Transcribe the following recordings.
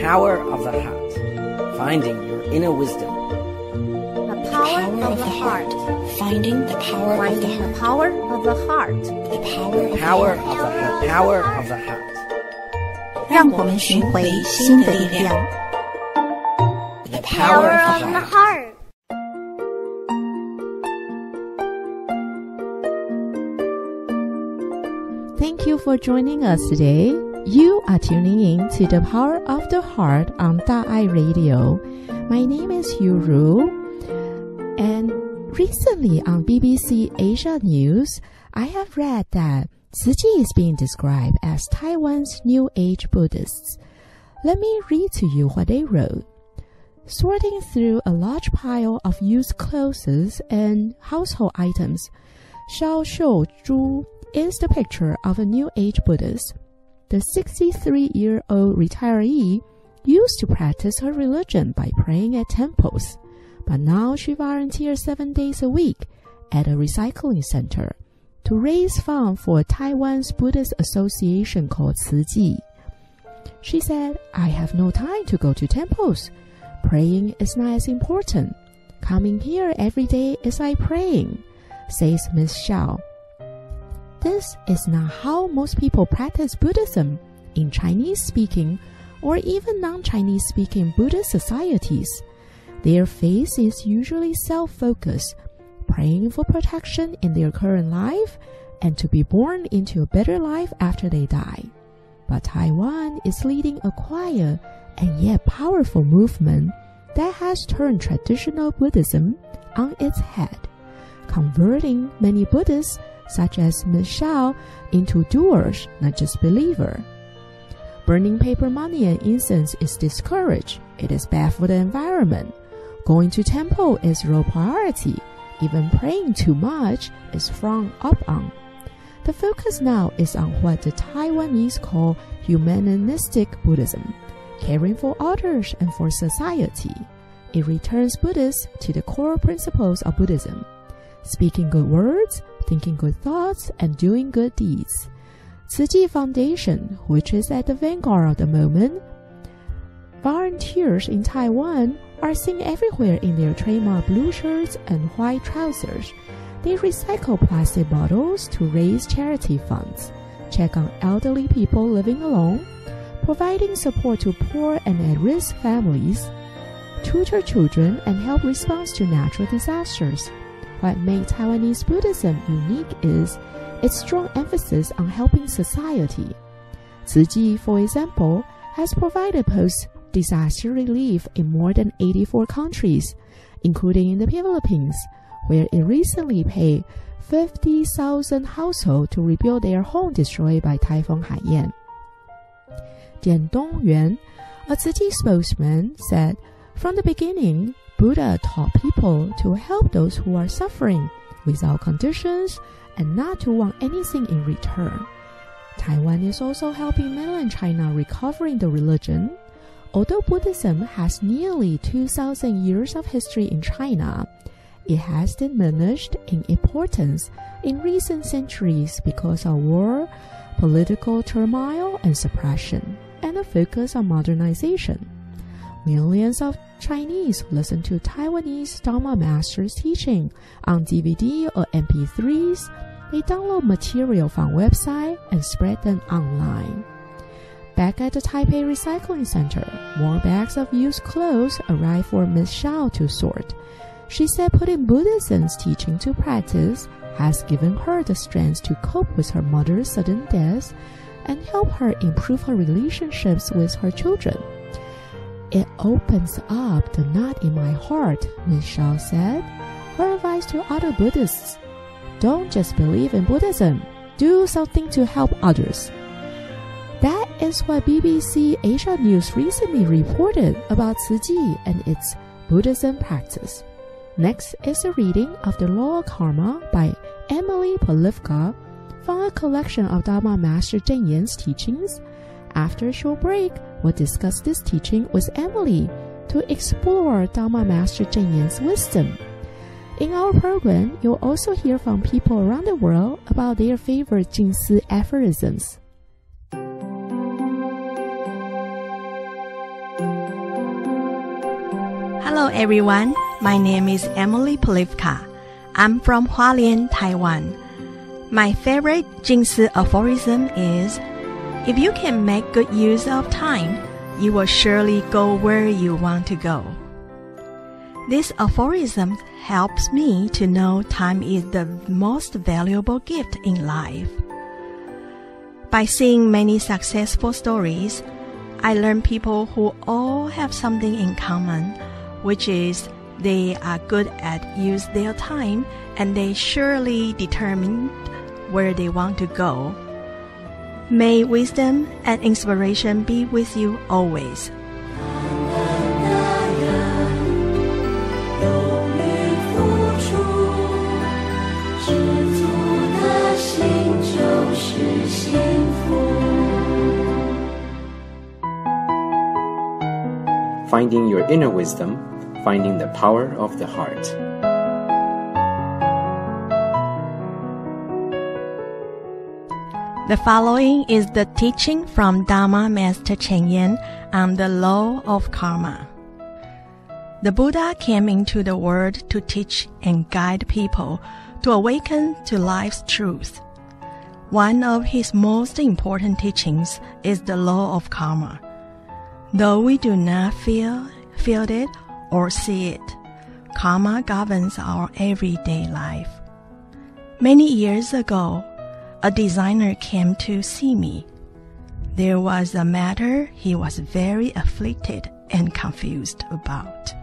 power of the heart, finding your inner wisdom. The power of the heart. Finding the power of the Finding the heart. power of the heart. The power of Power the of the heart. Power of the heart. 让我们寻回心的力量。The Power power of of the the heart. heart. Thank you for joining us today. You are tuning in to the Power of the Heart on Da'ai Radio. My name is Yu Ru. And recently on BBC Asia News, I have read that Chi is being described as Taiwan's New Age Buddhists. Let me read to you what they wrote. Sorting through a large pile of used clothes and household items, Xiao Shou Zhu is the picture of a New Age Buddhist. The 63 year old retiree used to practice her religion by praying at temples, but now she volunteers seven days a week at a recycling center to raise funds for Taiwan's Buddhist association called Chi. She said, I have no time to go to temples. Praying is not as important. Coming here every day is like praying, says Miss Xiao. This is not how most people practice Buddhism in Chinese speaking or even non Chinese speaking Buddhist societies. Their faith is usually self focused, praying for protection in their current life and to be born into a better life after they die. But Taiwan is leading a quiet and yet powerful movement that has turned traditional Buddhism on its head, converting many Buddhists such as. Xiao into doers, not just believers. Burning paper money and incense is discouraged. It is bad for the environment. Going to temple is low priority. Even praying too much is frowned up on. The focus now is on what the Taiwanese call humanistic Buddhism, caring for others and for society. It returns Buddhists to the core principles of Buddhism speaking good words, thinking good thoughts, and doing good deeds. Chi Foundation, which is at the vanguard of the moment, volunteers in Taiwan are seen everywhere in their trademark blue shirts and white trousers. They recycle plastic bottles to raise charity funds, check on elderly people living alone, providing support to poor and at-risk families, tutor children, and help response to natural disasters. What makes Taiwanese Buddhism unique is its strong emphasis on helping society. Chi, for example, has provided post-disaster relief in more than 84 countries, including in the Philippines, where it recently paid 50,000 households to rebuild their home destroyed by Typhoon Haiyan. Dian Dongyuan, a Chi spokesman, said, From the beginning, Buddha taught people to help those who are suffering without conditions and not to want anything in return. Taiwan is also helping mainland China recovering the religion. Although Buddhism has nearly 2,000 years of history in China, it has diminished in importance in recent centuries because of war, political turmoil, and suppression, and a focus on modernization. Millions of Chinese listen to Taiwanese Dharma masters teaching on DVD or MP3s. They download material from website and spread them online. Back at the Taipei Recycling Center, more bags of used clothes arrive for Ms. Xiao to sort. She said putting Buddhism's teaching to practice has given her the strength to cope with her mother's sudden death and help her improve her relationships with her children. It opens up the knot in my heart, Ms. Xiao said. Her advice to other Buddhists don't just believe in Buddhism, do something to help others. That is what BBC Asia News recently reported about Chi and its Buddhism practice. Next is a reading of The Law of Karma by Emily Polivka from a collection of Dharma Master Cheng Yen's teachings. After a short break, we'll discuss this teaching with Emily to explore Dharma Master Cheng Yen's wisdom. In our program, you'll also hear from people around the world about their favorite Jingsi aphorisms. Hello everyone, my name is Emily Polivka. I'm from Hualien, Taiwan. My favorite Jingsi aphorism is If you can make good use of time, you will surely go where you want to go. This aphorism helps me to know time is the most valuable gift in life. By seeing many successful stories, I learn people who all have something in common, which is they are good at use their time and they surely determined where they want to go. May wisdom and inspiration be with you always. Finding your inner wisdom, finding the power of the heart. The following is the teaching from Dharma Master Cheng Yen on the law of karma. The Buddha came into the world to teach and guide people to awaken to life's truth. One of his most important teachings is the law of karma. Though we do not feel, feel it or see it, karma governs our everyday life. Many years ago, a designer came to see me. There was a matter he was very afflicted and confused about.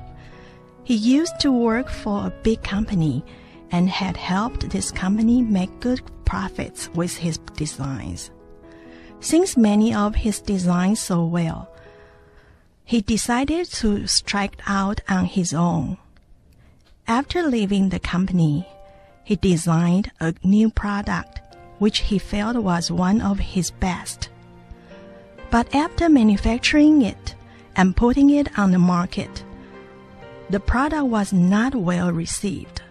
He used to work for a big company and had helped this company make good profits with his designs. Since many of his designs sold well, he decided to strike out on his own. After leaving the company, he designed a new product which he felt was one of his best. But after manufacturing it and putting it on the market, the product was not well received.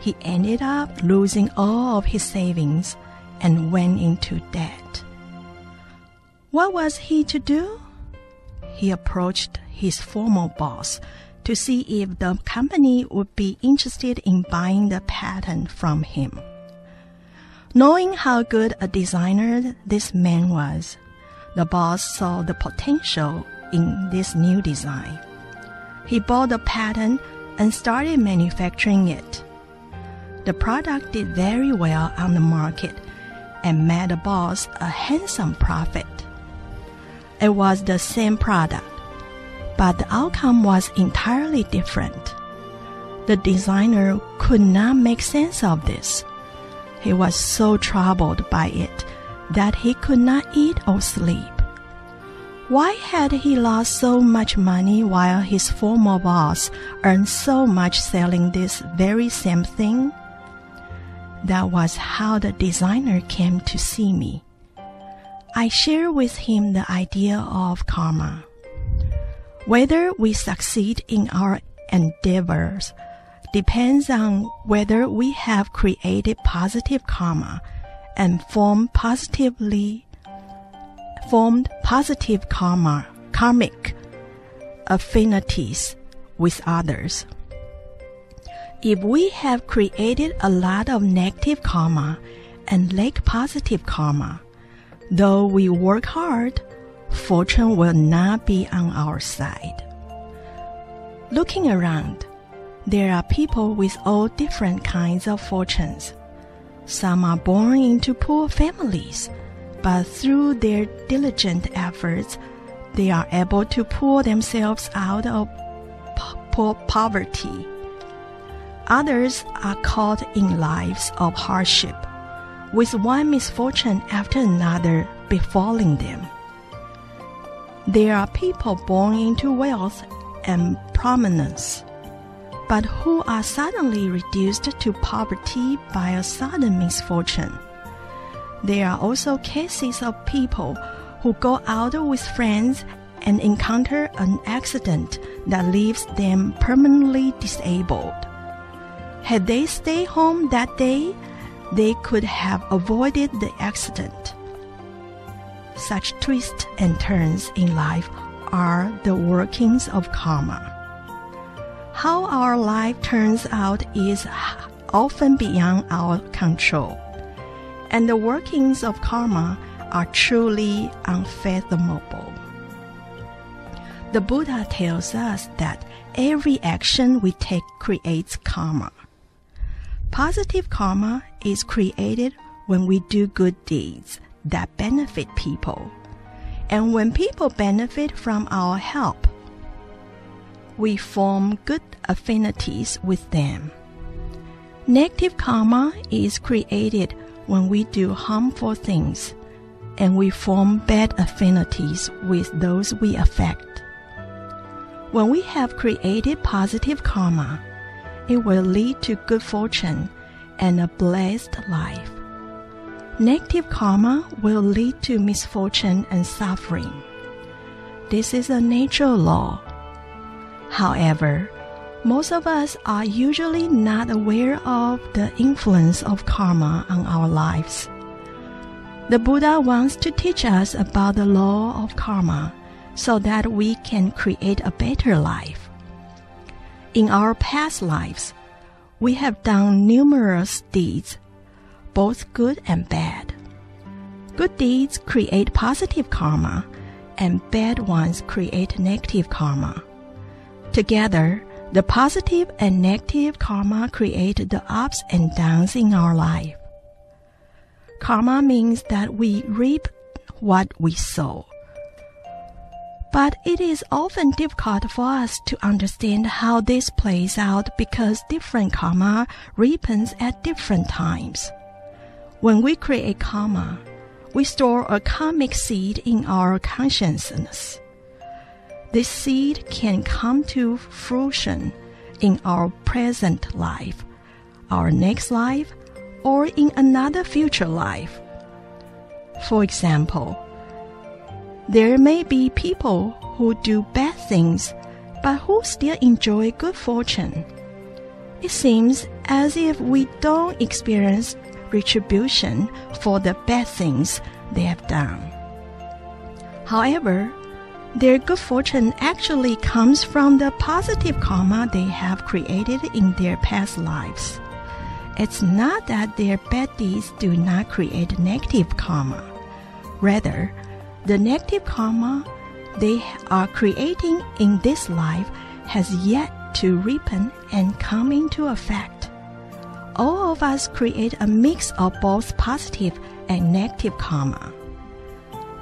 He ended up losing all of his savings and went into debt. What was he to do? He approached his former boss to see if the company would be interested in buying the patent from him. Knowing how good a designer this man was, the boss saw the potential in this new design. He bought the patent and started manufacturing it. The product did very well on the market and made the boss a handsome profit. It was the same product, but the outcome was entirely different. The designer could not make sense of this. He was so troubled by it that he could not eat or sleep. Why had he lost so much money while his former boss earned so much selling this very same thing? That was how the designer came to see me. I shared with him the idea of karma. Whether we succeed in our endeavors depends on whether we have created positive karma and formed positively formed positive karma karmic affinities with others. If we have created a lot of negative karma and lack positive karma, though we work hard, fortune will not be on our side. Looking around, there are people with all different kinds of fortunes. Some are born into poor families, but through their diligent efforts, they are able to pull themselves out of po- po- poverty. Others are caught in lives of hardship, with one misfortune after another befalling them. There are people born into wealth and prominence, but who are suddenly reduced to poverty by a sudden misfortune. There are also cases of people who go out with friends and encounter an accident that leaves them permanently disabled. Had they stayed home that day, they could have avoided the accident. Such twists and turns in life are the workings of karma. How our life turns out is often beyond our control, and the workings of karma are truly unfathomable. The Buddha tells us that every action we take creates karma. Positive karma is created when we do good deeds that benefit people, and when people benefit from our help. We form good affinities with them. Negative karma is created when we do harmful things and we form bad affinities with those we affect. When we have created positive karma, it will lead to good fortune and a blessed life. Negative karma will lead to misfortune and suffering. This is a natural law. However, most of us are usually not aware of the influence of karma on our lives. The Buddha wants to teach us about the law of karma so that we can create a better life. In our past lives, we have done numerous deeds, both good and bad. Good deeds create positive karma, and bad ones create negative karma. Together, the positive and negative karma create the ups and downs in our life. Karma means that we reap what we sow. But it is often difficult for us to understand how this plays out because different karma ripens at different times. When we create karma, we store a karmic seed in our consciousness. This seed can come to fruition in our present life, our next life, or in another future life. For example, there may be people who do bad things but who still enjoy good fortune. It seems as if we don't experience retribution for the bad things they have done. However, their good fortune actually comes from the positive karma they have created in their past lives. It's not that their bad deeds do not create negative karma. Rather, the negative karma they are creating in this life has yet to ripen and come into effect. All of us create a mix of both positive and negative karma.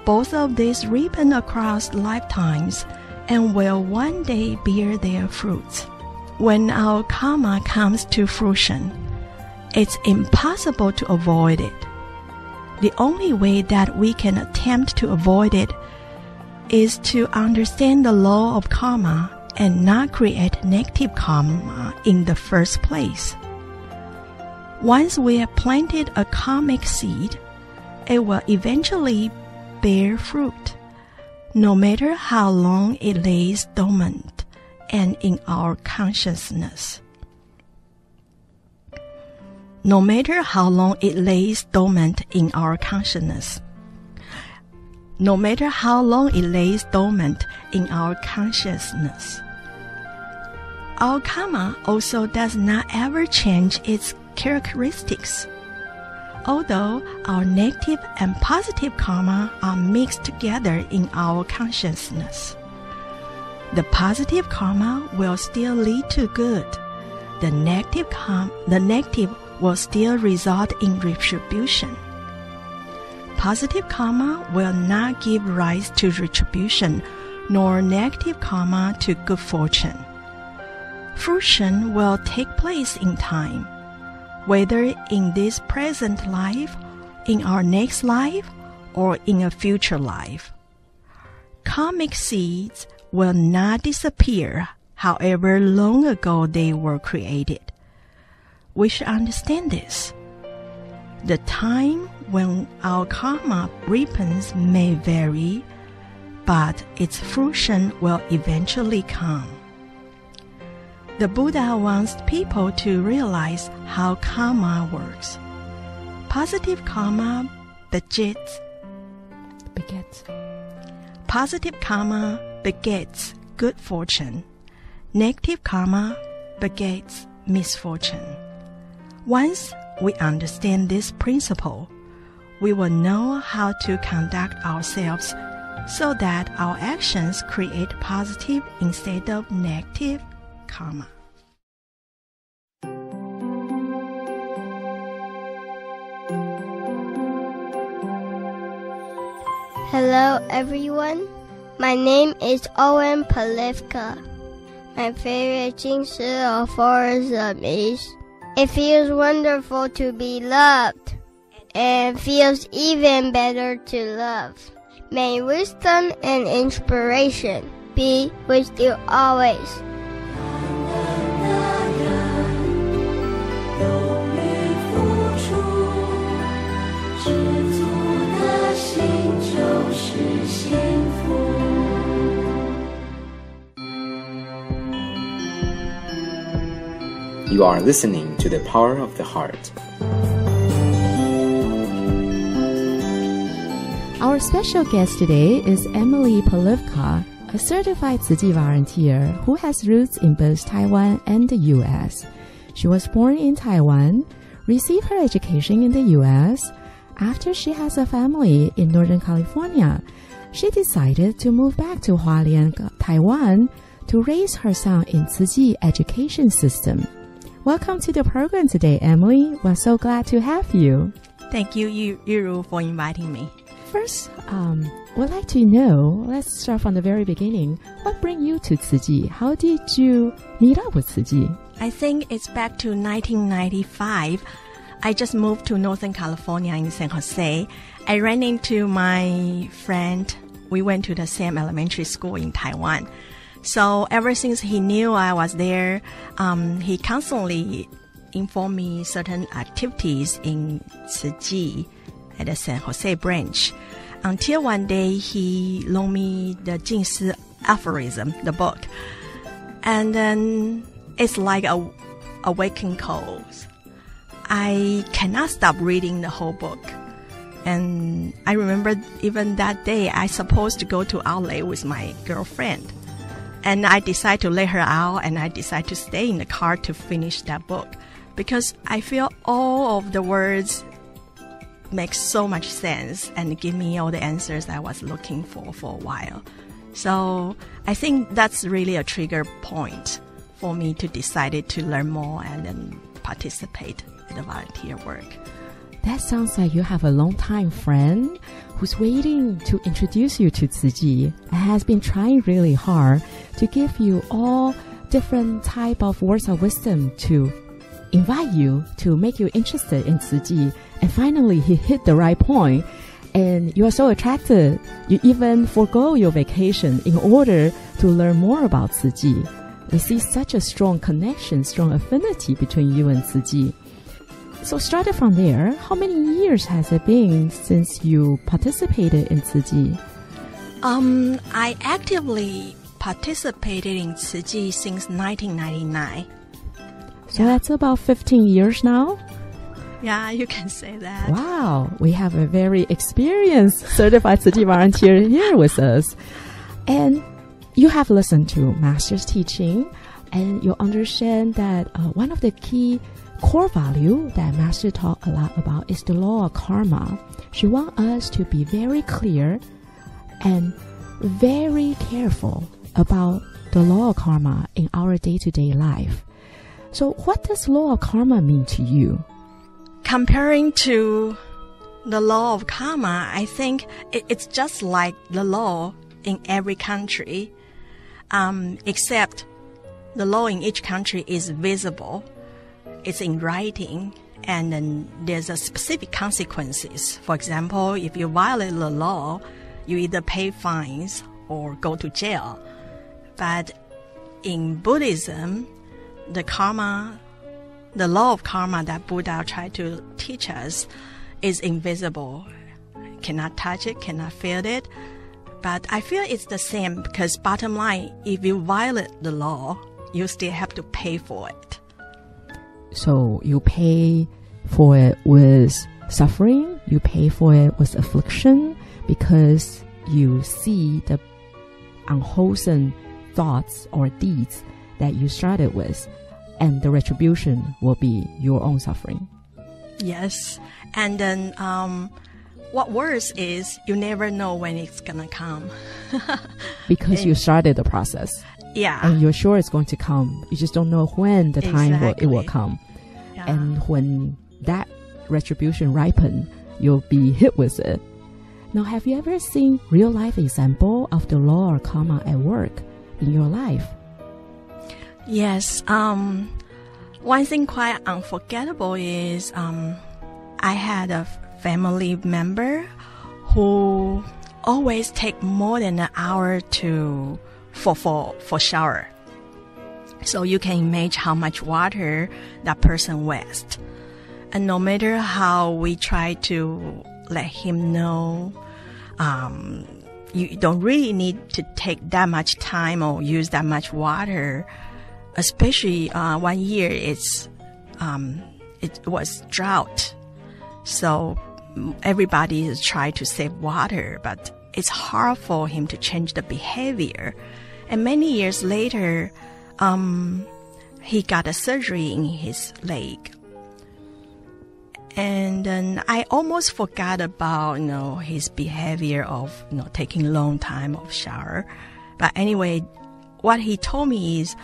Both of these ripen across lifetimes and will one day bear their fruits. When our karma comes to fruition, it's impossible to avoid it. The only way that we can attempt to avoid it is to understand the law of karma and not create negative karma in the first place. Once we have planted a karmic seed, it will eventually bear fruit, no matter how long it lays dormant and in our consciousness no matter how long it lays dormant in our consciousness. No matter how long it lays dormant in our consciousness. Our karma also does not ever change its characteristics. Although our negative and positive karma are mixed together in our consciousness. The positive karma will still lead to good. The negative, karma, the negative will still result in retribution. Positive karma will not give rise to retribution, nor negative karma to good fortune. Fruition will take place in time, whether in this present life, in our next life, or in a future life. Karmic seeds will not disappear however long ago they were created we should understand this. The time when our karma ripens may vary, but its fruition will eventually come. The Buddha wants people to realize how karma works. Positive karma begets, begets. Positive karma begets good fortune. Negative karma begets misfortune. Once we understand this principle, we will know how to conduct ourselves so that our actions create positive instead of negative karma. Hello, everyone. My name is Owen Palivka. My favorite Jingsi aphorism um, is It feels wonderful to be loved, and feels even better to love. May wisdom and inspiration be with you always. You are listening to the power of the heart. Our special guest today is Emily Polivka, a certified Tzu volunteer who has roots in both Taiwan and the US. She was born in Taiwan, received her education in the US. After she has a family in Northern California, she decided to move back to Hualien, Taiwan to raise her son in Tzu education system. Welcome to the program today, Emily. We're so glad to have you. Thank you, Yu- Yuru, for inviting me. First, um, we'd like to know, let's start from the very beginning. What bring you to Chi? How did you meet up with Chi? I think it's back to 1995. I just moved to Northern California in San Jose. I ran into my friend. We went to the same elementary school in Taiwan. So ever since he knew I was there, um, he constantly informed me certain activities in Chi at the San Jose branch. Until one day he loaned me the Jing Si aphorism, the book. And then it's like a awakened call. I cannot stop reading the whole book. And I remember even that day, I supposed to go to outlet with my girlfriend. And I decided to let her out and I decided to stay in the car to finish that book because I feel all of the words make so much sense and give me all the answers I was looking for for a while. So I think that's really a trigger point for me to decide to learn more and then participate in the volunteer work. That sounds like you have a long-time friend who's waiting to introduce you to and has been trying really hard to give you all different type of words of wisdom to invite you to make you interested in Chi. And finally, he hit the right point and you are so attracted. You even forego your vacation in order to learn more about Chi. We see such a strong connection, strong affinity between you and Chi. So started from there, how many years has it been since you participated in Chi? Um, I actively participated in Tzu since 1999. So that's about 15 years now. Yeah, you can say that. Wow, we have a very experienced certified Tzu volunteer here with us. And you have listened to Master's teaching and you understand that uh, one of the key core value that Master taught a lot about is the law of karma. She wants us to be very clear and very careful about the law of karma in our day-to-day life. So what does law of karma mean to you? Comparing to the law of karma, I think it's just like the law in every country, um, except the law in each country is visible, it's in writing, and then there's a specific consequences. For example, if you violate the law, you either pay fines or go to jail. But in Buddhism, the karma, the law of karma that Buddha tried to teach us is invisible. Cannot touch it, cannot feel it. But I feel it's the same because bottom line, if you violate the law, you still have to pay for it. So you pay for it with suffering, you pay for it with affliction because you see the unwholesome thoughts or deeds that you started with, and the retribution will be your own suffering. Yes. And then, um, what worse is you never know when it's gonna come. Because you started the process yeah. and you're sure it's going to come. You just don't know when the time will, it will come. yeah. And when that retribution ripen, you'll be hit with it. Now, have you ever seen real life example of the law or karma at work in your life? Yes. Um, one thing quite unforgettable is um, I had a family member who always take more than an hour to for for for shower. So you can imagine how much water that person wastes. And no matter how we try to let him know, um, you don't really need to take that much time or use that much water. Especially uh, one year, it's um, it was drought, so everybody is trying to save water, but it's hard for him to change the behavior. And many years later, um, he got a surgery in his leg. And then I almost forgot about, you know, his behavior of, you know, taking long time of shower. But anyway, what he told me is,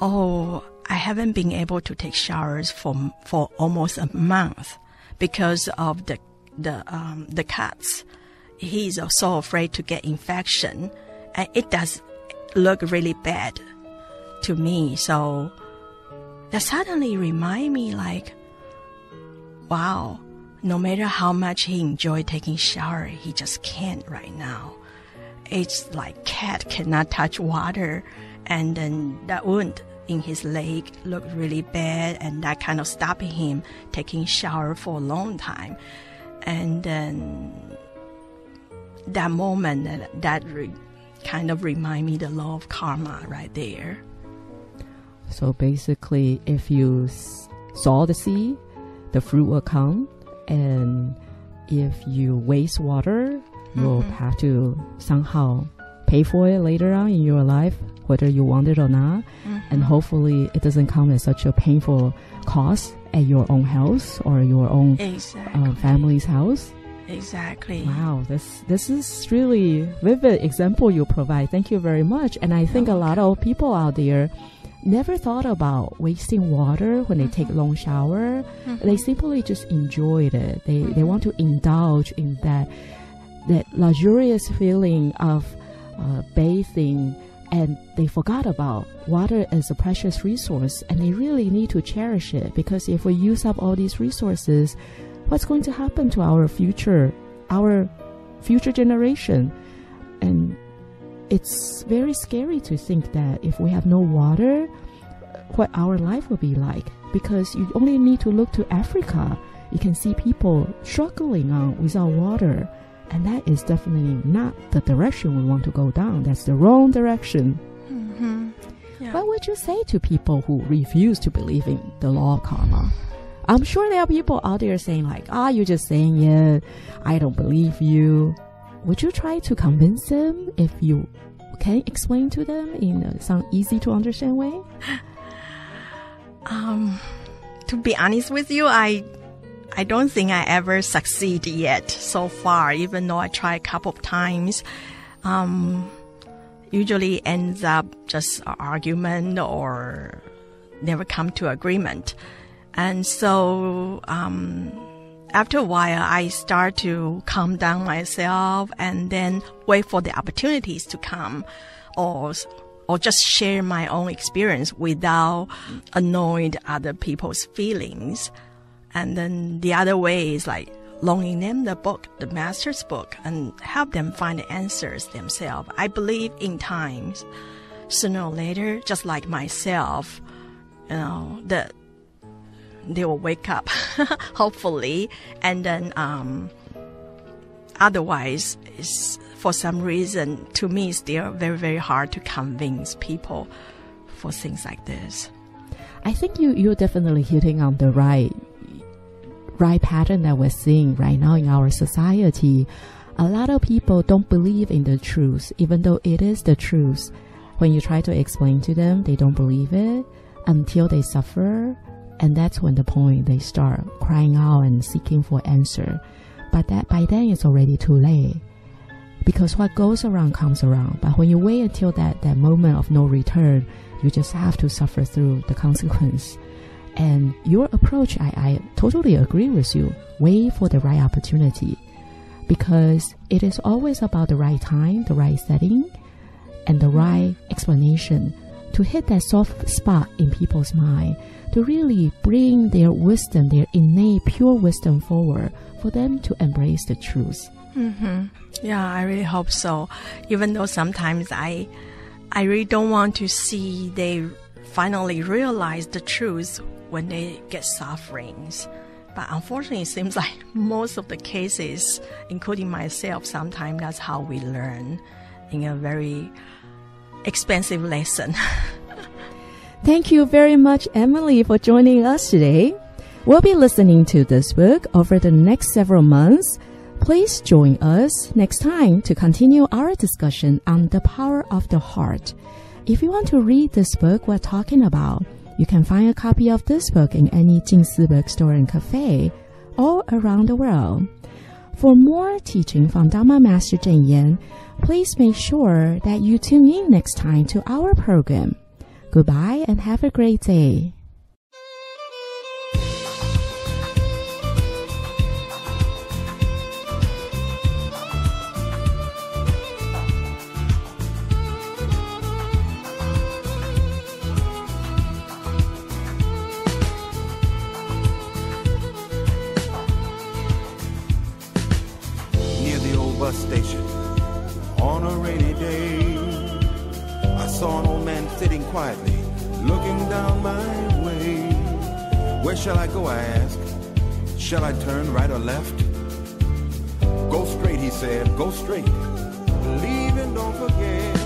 oh, I haven't been able to take showers for, for almost a month because of the, the, um, the cuts. He's so afraid to get infection and it does look really bad to me. So that suddenly remind me like, wow, no matter how much he enjoyed taking shower, he just can't right now. It's like cat cannot touch water and then that wound in his leg looked really bad and that kind of stopping him taking shower for a long time. And then that moment that, that re- kind of remind me the law of karma right there. So basically, if you s- sow the seed, the fruit will come. And if you waste water, you'll have to somehow pay for it later on in your life, whether you want it or not. And hopefully, it doesn't come at such a painful cost at your own house or your own Exactly. uh, family's house. exactly. Wow, this this is really vivid example you provide. Thank you very much. And I think a lot of people out there never thought about wasting water when they take long shower. They simply just enjoyed it. They they want to indulge in that that luxurious feeling of uh, bathing and they forgot about water as a precious resource and they really need to cherish it because if we use up all these resources what's going to happen to our future our future generation and it's very scary to think that if we have no water what our life will be like because you only need to look to africa you can see people struggling on without water and that is definitely not the direction we want to go down that's the wrong direction Mm-hmm. Yeah. what would you say to people who refuse to believe in the law of karma? I'm sure there are people out there saying like, "Ah, you're just saying it. I don't believe you." Would you try to convince them if you can explain to them in a, some easy to understand way? Um, to be honest with you, I I don't think I ever succeed yet so far. Even though I try a couple of times, um, usually ends up just argument or never come to agreement. And so, um, after a while, I start to calm down myself and then wait for the opportunities to come or, or just share my own experience without annoying other people's feelings. And then the other way is like loaning them the book, the master's book, and help them find the answers themselves. I believe in times, sooner or later, just like myself, you know, the they will wake up, hopefully, and then um, otherwise, it's, for some reason, to me, it's still very very hard to convince people for things like this. I think you you're definitely hitting on the right right pattern that we're seeing right now in our society. A lot of people don't believe in the truth, even though it is the truth. When you try to explain to them, they don't believe it until they suffer. And that's when the point they start crying out and seeking for answer. But that by then it's already too late. Because what goes around comes around. But when you wait until that, that moment of no return, you just have to suffer through the consequence. And your approach, I, I totally agree with you. Wait for the right opportunity. Because it is always about the right time, the right setting, and the right explanation to hit that soft spot in people's mind, to really bring their wisdom, their innate pure wisdom forward for them to embrace the truth. Mm-hmm. Yeah, I really hope so. Even though sometimes I, I really don't want to see they finally realize the truth when they get sufferings. But unfortunately, it seems like most of the cases, including myself, sometimes that's how we learn in a very expensive lesson. Thank you very much, Emily, for joining us today. We'll be listening to this book over the next several months. Please join us next time to continue our discussion on the power of the heart. If you want to read this book we're talking about, you can find a copy of this book in any Jingsi bookstore and cafe all around the world. For more teaching from Dharma Master Cheng Yen, please make sure that you tune in next time to our program. Goodbye and have a great day. Shall I go? I asked. Shall I turn right or left? Go straight, he said. Go straight. Believe and don't forget.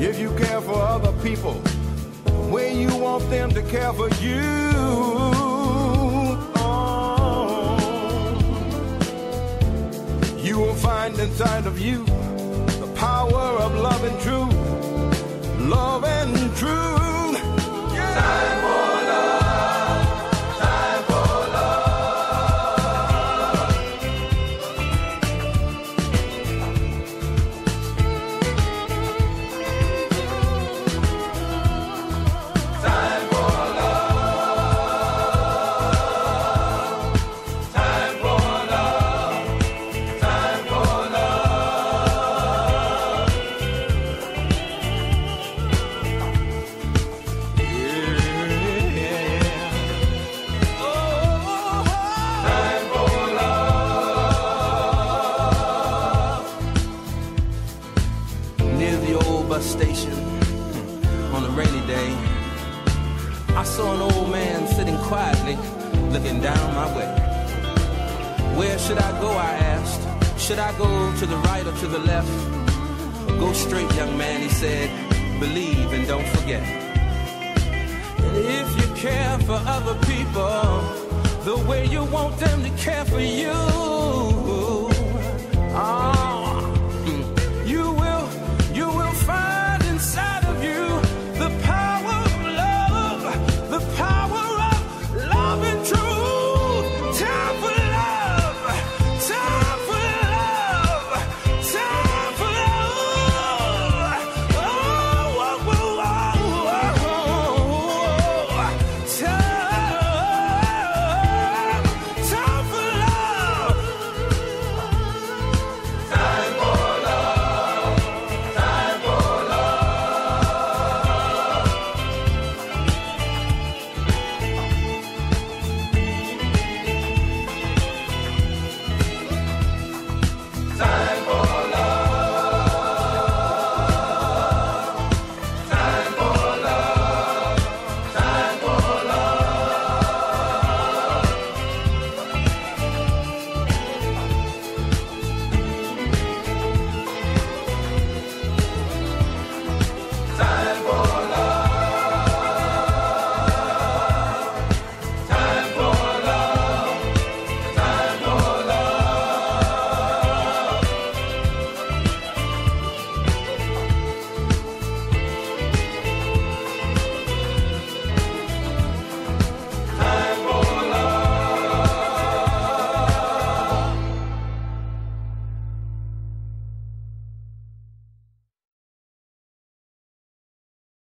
If you care for other people, where you want them to care for you. Oh. You will find inside of you the power of love and truth. Love and truth. Where should I go? I asked. Should I go to the right or to the left? Go straight, young man, he said. Believe and don't forget. And if you care for other people the way you want them to care for you, oh,